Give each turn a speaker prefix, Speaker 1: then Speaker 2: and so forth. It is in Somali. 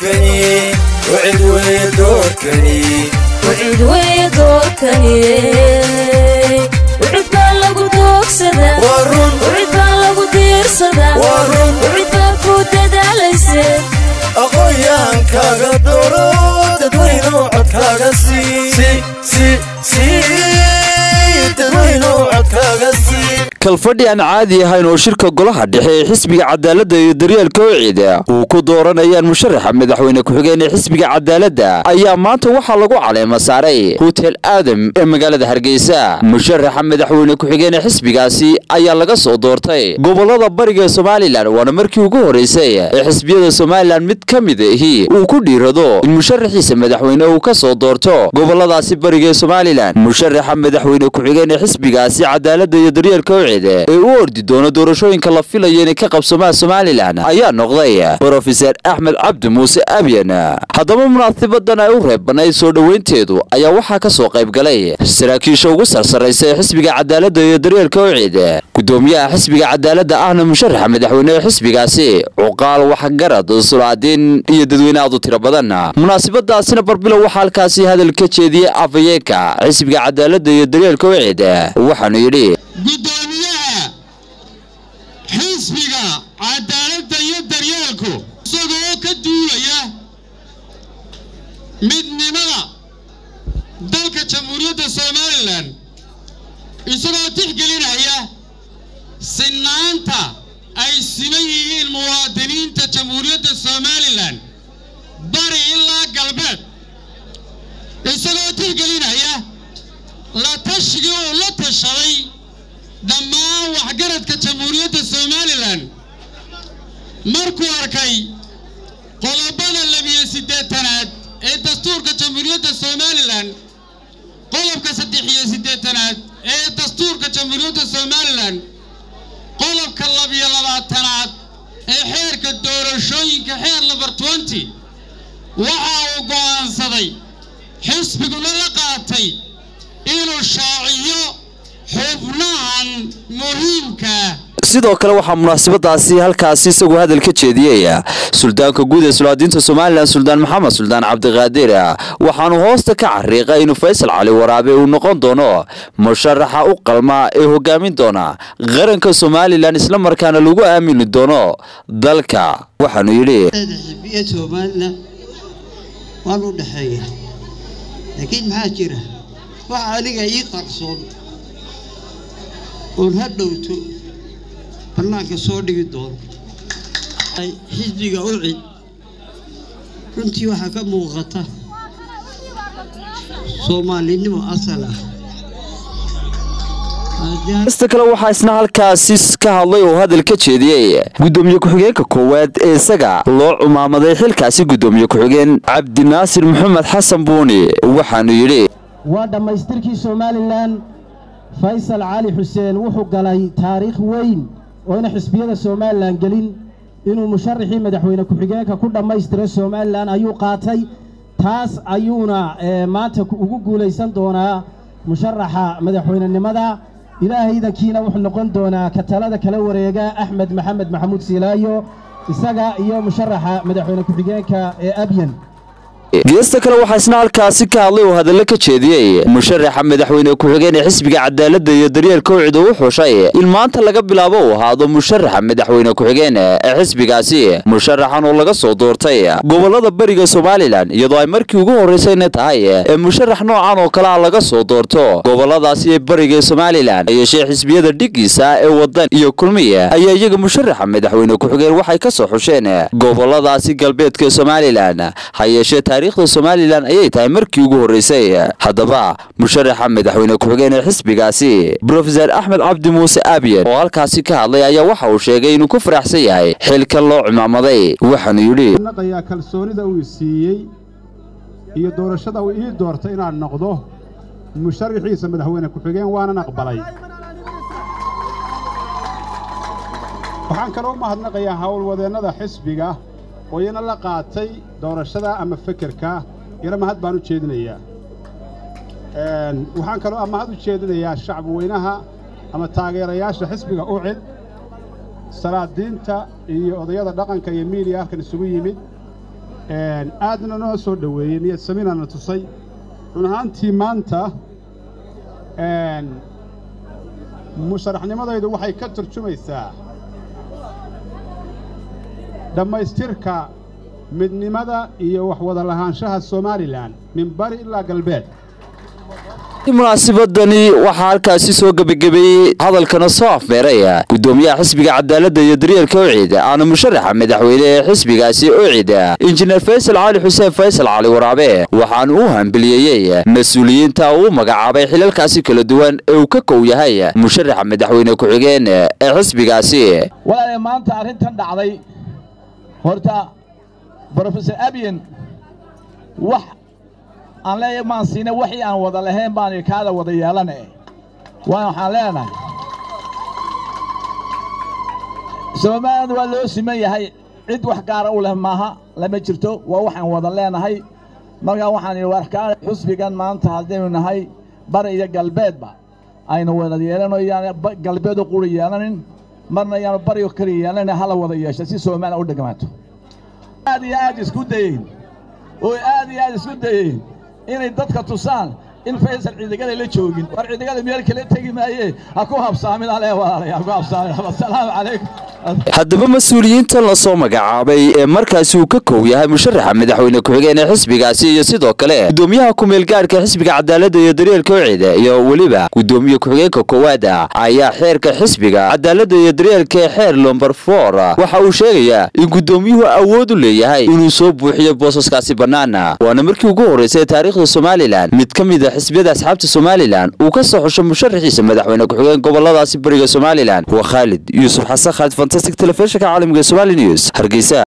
Speaker 1: doorkani wcid weye doorkani
Speaker 2: wcid weye doorkani wcid baa lagu doogsadaa
Speaker 1: waa run
Speaker 2: wcid baa lagu diirsadaa
Speaker 1: waa run
Speaker 2: wcid baa ku dadaalayse
Speaker 1: aqoonyaankaaga dooro dadweynu codkaaga dadweynu
Speaker 3: kalfadhi aan caadi ahayn oo shirka golaha dhexe ee xisbiga cadaaladda iyo daryeelka wiciida uu ku dooranayaan musharaxa madaxweyne ku-xigeen ee xisbiga cadaaladda ayaa maanta waxaa lagu caleema saaray hotel aadam ee magaalada hargeysa. Musharaxa madaxweyne ku-xigeen ee xisbigaasi ayaa laga soo doortay. Gobolada bariga somalilan waana markii ugu horeysay ee xisbiyada somalilan mid ka mid ahi uu ku dhiirado in musharaxiisa madaxweyne uu ka soo doorto goboladaasi bariga ee somalilan musharaxa madaxweyne ku-xigeen ee xisbigaasi cadaaladda iyo daryeelka wiciida ee u ordi doono doorashooyinka la filayo inay ka qabsomaan somalilan ayaa noqday brofeser axmed cabdi muuse abyan haddaba munaasibadan ay u reebanayd soo dhoweynteedu ayaa waxaa ka soo qayb galay saraakiisha ugu sarsaraysa ee xisbiga cadaaladda iyo daryeelka wiciid gudoomiyaha xisbiga cadaaladda ahna musharaxa madaxweyne ee xisbigaasi cuqaal waxgarad sulaadiin iyo dadweyne aad u tiro badan. Munaasibadaasina barbilow waxaa halkaasi hadal ka jeediyey afayeenka xisbiga cadaaladda iyo daryeelka wiciid waxaanu yidhi
Speaker 4: gudoomiyaha xisbiga cadaaladda iyo daryeelku isagoo ka duulaya midnimada. Dalka jamhuuriyadda somalilan isagoo tixgelinaya sinaanta ay siman yihiin muwaadiniinta jamhuuriyadda somalilan. Bari ilaa galbeed. Isagoo tixgelinaya la tashigii uu la tashaday dhammaan waxgaradka jamhuuriyadda somalilan. Markuu arkay qodobada labiyo siddeetanaad ee dastuurka jamhuuriyadda somalilan qodobka saddex iyo siddeetanaad ee dastuurka jamhuuriyadda somalilan qodobka labiyo labaatanaad ee xeerka doorashooyinka xeer lamber twenty waxa uu go'aansaday xisbiguna la qaatay inuu shaaciyo xubnahan muhiimka
Speaker 3: sidoo kale waxaa munaasabadaasi halkaasi isagoo hadal ka jeediyey suldaanka guud ee sulaadiinta somalilan suldaan maxamed suldaan cabdiqaadir waxaanu hoosta ka cariiqay inuu faysal cali waraabe uu noqon doono musharaxa u qalma ee hogaamin doona qaranka somalilan islamarkaana lagu aamini doono dalka. Waxaanu yidhi
Speaker 5: laakiin maxaa jira? Waxa aniga ii qarsoon. Oon ha dhowto bannaanka soo dhigi doono xisbiga u cid. Runtii waxaa ka muuqata soomaalinimo asal ah.
Speaker 3: Ista kale waxaa isna halkaasi ka hadlay oo hadal ka jeediyey gudoomiye ku-xigeenka koowaad ee isaga loo cumaamaday xilkaasi gudoomiye ku-xigeen cabdinaasir maxamed xasan buuni waxaanu yidhi
Speaker 6: waa dhammaystirkii somalilan faysal cali xuseen wuxuu galay taariikh weyn oo xisbiyada somalilan gelin inuu musharaxii madaxweyne ku-xigeenka ku dhammaystiro somalilan ayuu qaatay taas ayuuna maanta ugu guulaysan doonaa musharaxa madaxweynenimada ilaahaydankiina wuxuu noqon doonaa ka talada kala wareega axmed maxamed maxamuud siilaayo isaga iyo musharaxa madaxweyne ku-xigeenka ee abyan
Speaker 3: geesta kale waxaa isna halkaasi ka hadlay oo hadallo ka jeediyey musharaxa madaxweyne ku-xigeen ee xisbiga cadaaladda iyo daryeelka wicid uu u xushay. In maanta laga bilaabo uu ahaado musharaxa madaxweyne ku-xigeen ee xisbigaasi. Musharaxan oo laga soo doortay gobollada beriga somalilan iyadoo ay markii ugu horreysayna tahay ee musharax noocan oo kale a laga soo doorto. Goboladaasi ee beriga somalilan yeeshee xisbiyada dhigiisa ee wadan iyo kulmiya ayaa iyaga musharaxa madaxweyne ku-xigeen waxay ka soo xusheen. Goboladaasi galbeedka somalilan ha yeeshee taariikhda somalilan ayay tahay markii ugu horreysay haddaba musharaxa madaxweyne ku-xigeen ee xisbigaasi. Brofeser axmed cabdi muuse abyan oo halkaasi ka hadlay ayaa waxa uu sheegay inuu ku faraxsan yahay xilkan loo cumaamaday waxaanu yidhi
Speaker 7: kalsoonida uu siiyey iyo doorashada uu ii doortay inaan noqdo musharaxiisa madaxweyne ku-xigeen waanan aqbalay waxaan kaloo mahadnaqayaa howlwadeennada xisbiga oo iyana la qaatay doorashada ama fekerka iyana mahad baan u jeedinayaa waxaan kaloo mahad u jeedinayaa shacbi weynaha ama taageerayaasha xisbiga ucid salaadiinta iyo odayada dhaqanka iyo miidiya halkan isugu yimid. Aadna noo soo dhoweeyey niyad saminana tusay. Run ahaantii maanta musharaxnimadaydu waxay ka turjumaysaa dhammaystirka midnimada iyo waxwada lahaanshaha somalilan min bari ilaa galbeed.
Speaker 3: Munaasabadani waxaa halkaasi soo gebagabeeyey hadalkana soo afmeeray gudoomiyaha xisbiga cadaaladda iyo daryeelka ocid aana musharaxa madaxweyne ee xisbigaasi ocid injineer faysal cali xuseen faysal cali waraabe. Waxaana u hambeliyeeyey mas'uuliyiinta uu magacaabay xilalkaasi kala duwan ee uu ka kow yahay musharaxa madaxweyne ku-xigeen ee xisbigaasi
Speaker 8: horta brofesor abian wax aan leeyahay maan siina waxii aan wada lahayn baan kaada wada yeelane. Waa waxaan leenahay. Soomaaliyada waa loo siman yahay cid wax gaara u leh maaha lama jirto waa waxaan wada leenahay. Markaa waxaan idhi warkaa xusbigan maanta haddaynu nahay bari iyo galbeedba. Aynu wada yeelano yaan galbeed u quri yeelanin marna yaanu barigo kaliya yeelanin hala wada yeesha si soomaaliya u dhegmaato aad iyo aad isku dayeyn oo aad iyo aad isku dayeyn inay dadka tusaan in faysal ciidagada la joogin. War ciidagada meel kale tegi maaye. Ha ku habsaamin ale walaalay ha ku habsaamin. Assalaamu calaykum
Speaker 3: haddaba mas'uuliyiintan la soo magacaabay ee markaasi uu ka kow yahay musharaxa madaxweyne ku-xigeen ee xisbigaasi iyo sidoo kale gudoomiyaha ku-meel xisbiga cadaaladda iyo daryeelka ocida iyo weliba gudoomiye ku-xigeenka koowaada ayaa xeerka xisbiga cadaaladda iyo daryeelka ee xeer lomber for waxa uu sheegayaa in gudoomiyuhu awood u leeyahay inuu soo buuxiyo boosaskaasi bannaana waana markii ugu horraysay taariikhda somalilan. Mid ka mid a xisbiyada asxaabta somalilan uu ka soo xusho musharaxiisa madaxweyne ku-xigeen goboladaasi bariga somalilan waa khaalid yuusuf xasan khaalid fantastic telefishinka caalamiga somali news. Hargeysa